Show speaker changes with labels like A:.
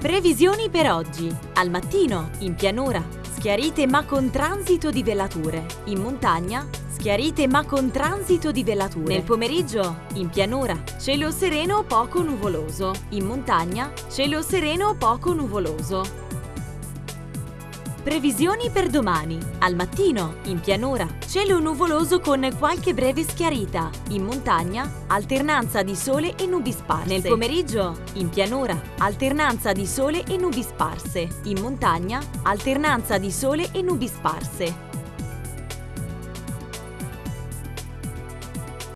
A: Previsioni per oggi. Al mattino, in pianura, schiarite ma con transito di velature. In montagna, schiarite ma con transito di velature. Nel pomeriggio, in pianura, cielo sereno poco nuvoloso. In montagna, cielo sereno poco nuvoloso. Previsioni per domani. Al mattino, in pianura, cielo nuvoloso con qualche breve schiarita. In montagna, alternanza di sole e nubi sparse. Nel pomeriggio, in pianura, alternanza di sole e nubi sparse. In montagna, alternanza di sole e nubi sparse.